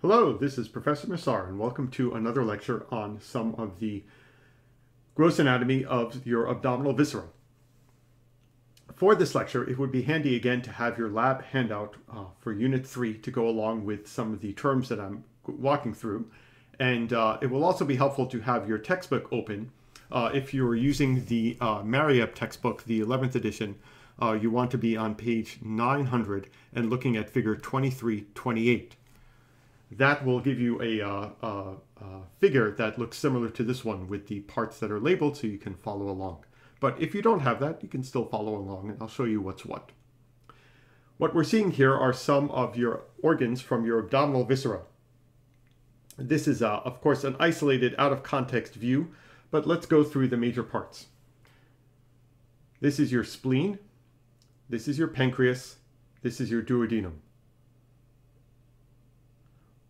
Hello, this is Professor Massar, and welcome to another lecture on some of the gross anatomy of your abdominal viscera. For this lecture, it would be handy again to have your lab handout uh, for Unit 3 to go along with some of the terms that I'm walking through. And uh, it will also be helpful to have your textbook open. Uh, if you're using the uh, Marieb textbook, the 11th edition, uh, you want to be on page 900 and looking at figure 2328 that will give you a, uh, figure that looks similar to this one with the parts that are labeled so you can follow along. But if you don't have that, you can still follow along and I'll show you what's what. What we're seeing here are some of your organs from your abdominal viscera. This is, uh, of course, an isolated out of context view, but let's go through the major parts. This is your spleen. This is your pancreas. This is your duodenum.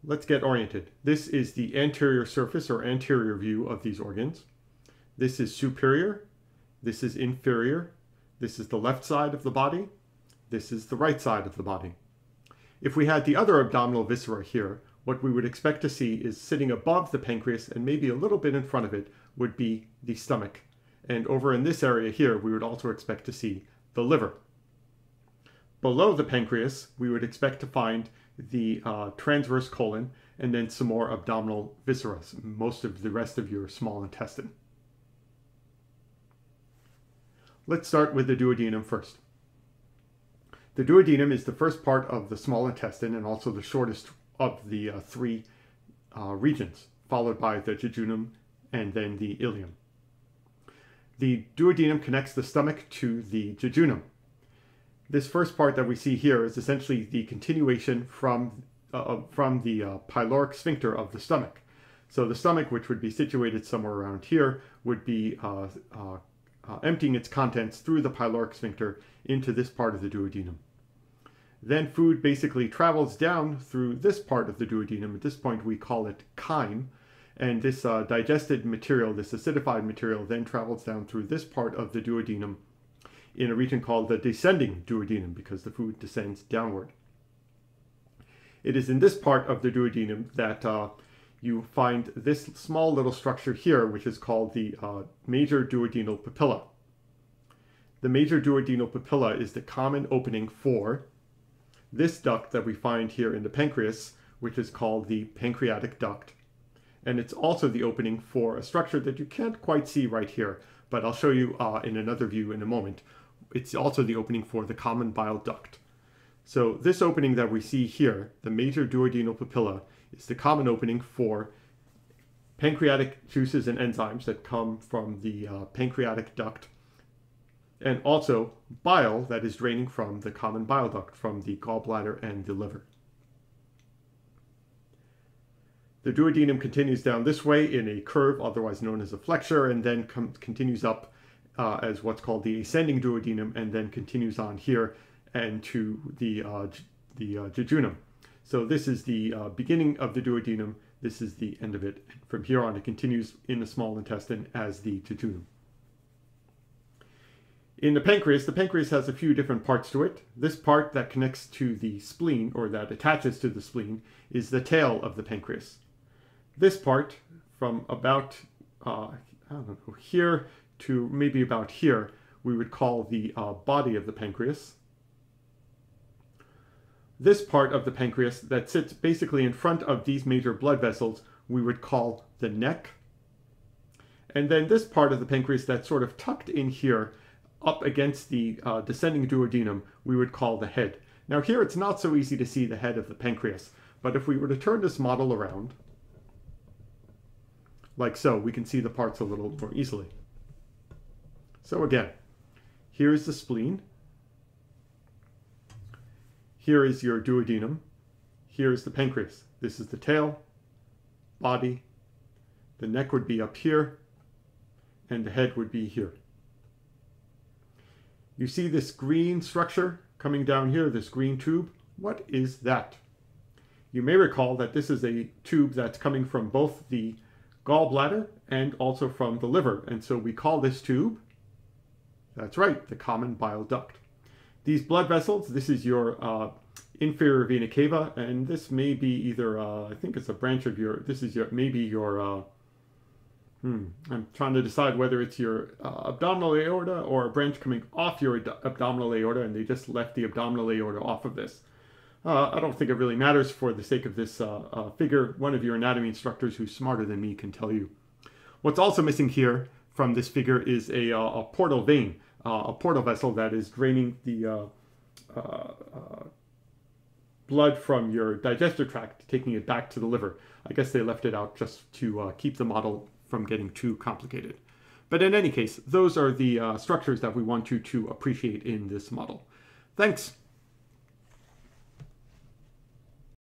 Let's get oriented. This is the anterior surface or anterior view of these organs. This is superior. This is inferior. This is the left side of the body. This is the right side of the body. If we had the other abdominal viscera here, what we would expect to see is sitting above the pancreas and maybe a little bit in front of it would be the stomach. And over in this area here, we would also expect to see the liver. Below the pancreas, we would expect to find the uh, transverse colon, and then some more abdominal viscera, most of the rest of your small intestine. Let's start with the duodenum first. The duodenum is the first part of the small intestine and also the shortest of the uh, three uh, regions, followed by the jejunum and then the ileum. The duodenum connects the stomach to the jejunum, this first part that we see here is essentially the continuation from, uh, uh, from the uh, pyloric sphincter of the stomach. So the stomach, which would be situated somewhere around here, would be uh, uh, uh, emptying its contents through the pyloric sphincter into this part of the duodenum. Then food basically travels down through this part of the duodenum. At this point, we call it chyme. And this digested material, this acidified material, then travels down through this part of the duodenum in a region called the descending duodenum because the food descends downward. It is in this part of the duodenum that uh, you find this small little structure here, which is called the uh, major duodenal papilla. The major duodenal papilla is the common opening for this duct that we find here in the pancreas, which is called the pancreatic duct. And it's also the opening for a structure that you can't quite see right here, but I'll show you uh, in another view in a moment, it's also the opening for the common bile duct. So this opening that we see here, the major duodenal papilla, is the common opening for pancreatic juices and enzymes that come from the uh, pancreatic duct, and also bile that is draining from the common bile duct from the gallbladder and the liver. The duodenum continues down this way in a curve, otherwise known as a flexure, and then continues up uh, as what's called the ascending duodenum and then continues on here and to the, uh, the uh, jejunum. So this is the uh, beginning of the duodenum. This is the end of it. From here on, it continues in the small intestine as the jejunum. In the pancreas, the pancreas has a few different parts to it. This part that connects to the spleen, or that attaches to the spleen, is the tail of the pancreas. This part, from about, uh, I don't know, here to maybe about here, we would call the uh, body of the pancreas. This part of the pancreas that sits basically in front of these major blood vessels, we would call the neck. And then this part of the pancreas that's sort of tucked in here, up against the uh, descending duodenum, we would call the head. Now here it's not so easy to see the head of the pancreas, but if we were to turn this model around, like so, we can see the parts a little more easily. So again, here is the spleen. Here is your duodenum. Here is the pancreas. This is the tail, body. The neck would be up here, and the head would be here. You see this green structure coming down here, this green tube? What is that? You may recall that this is a tube that's coming from both the gallbladder and also from the liver. And so we call this tube that's right, the common bile duct. These blood vessels, this is your uh, inferior vena cava, and this may be either, uh, I think it's a branch of your, this is your, maybe your, uh, hmm, I'm trying to decide whether it's your uh, abdominal aorta or a branch coming off your ad- abdominal aorta, and they just left the abdominal aorta off of this. Uh, I don't think it really matters for the sake of this uh, figure. One of your anatomy instructors who's smarter than me can tell you. What's also missing here from this figure is a, a portal vein, a portal vessel that is draining the blood from your digestive tract, taking it back to the liver. I guess they left it out just to uh, keep the model from getting too complicated. But in any case, those are the uh, structures that we want you to appreciate in this model. Thanks.